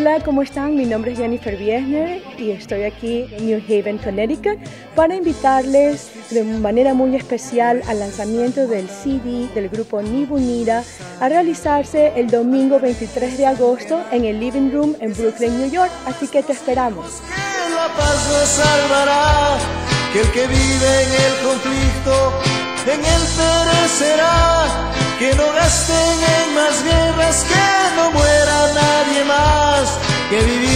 Hola, ¿cómo están? Mi nombre es Jennifer Biesner y estoy aquí en New Haven, Connecticut, para invitarles de manera muy especial al lanzamiento del CD del grupo Nibunira a realizarse el domingo 23 de agosto en el Living Room en Brooklyn, New York. Así que te esperamos. Que la paz nos salvará, que el que vive en el conflicto, en él perecerá, que no gasten que que vivimos.